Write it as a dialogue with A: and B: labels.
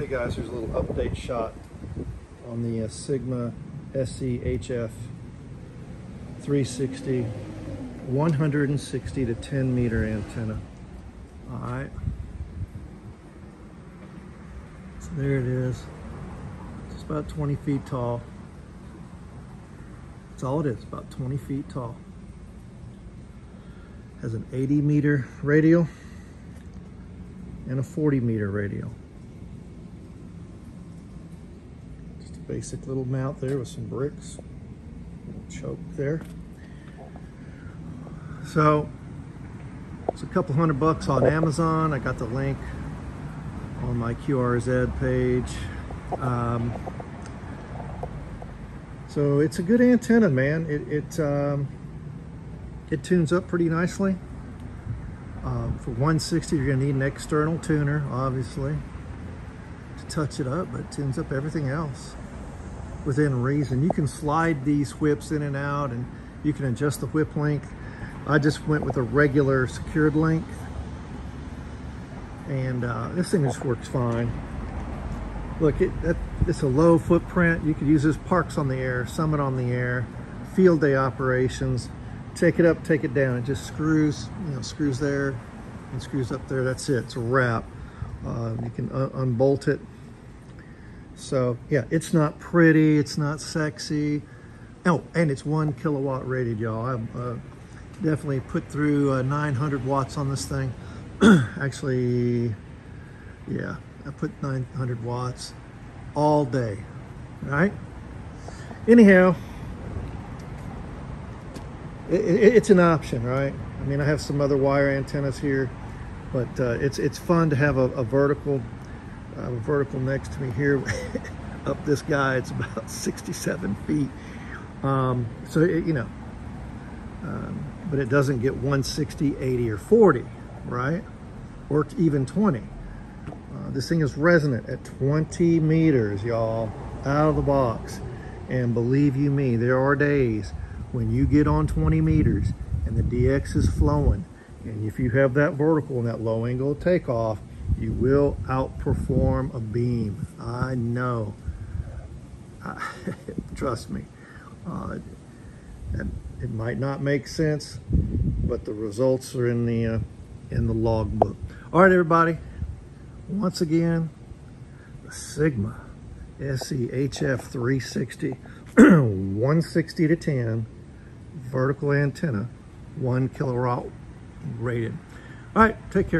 A: Hey guys, here's a little update shot on the uh, Sigma SE HF 360 160 to 10 meter antenna. All right. So there it is. It's about 20 feet tall. That's all it is, about 20 feet tall. Has an 80 meter radial and a 40 meter radial. Just a basic little mount there with some bricks. Choke there. So it's a couple hundred bucks on Amazon. I got the link on my QRZ page. Um, so it's a good antenna, man. It it, um, it tunes up pretty nicely. Uh, for 160, you're gonna need an external tuner, obviously, to touch it up, but it tunes up everything else within reason. You can slide these whips in and out and you can adjust the whip length. I just went with a regular secured length and uh, this thing just works fine. Look, it, that, it's a low footprint. You could use this parks on the air, summit on the air, field day operations, take it up, take it down. It just screws, you know, screws there and screws up there. That's it. It's a wrap. Uh, you can un unbolt it. So yeah, it's not pretty. It's not sexy. Oh, and it's one kilowatt rated, y'all. I uh, definitely put through uh, 900 watts on this thing. Actually, yeah, I put 900 watts all day. Right. Anyhow, it, it, it's an option, right? I mean, I have some other wire antennas here, but uh, it's it's fun to have a, a vertical, uh, a vertical next to me here. up this guy, it's about 67 feet. Um, so it, you know, um, but it doesn't get 160, 80, or 40, right? Or even 20. Uh, this thing is resonant at 20 meters, y'all, out of the box. And believe you me, there are days when you get on 20 meters and the DX is flowing, and if you have that vertical and that low angle takeoff, you will outperform a beam. I know. trust me. Uh, and it might not make sense, but the results are in the uh, in the logbook. All right, everybody. Once again, the Sigma SEHF 360, 160 to 10 vertical antenna, one kilowatt rated. All right, take care.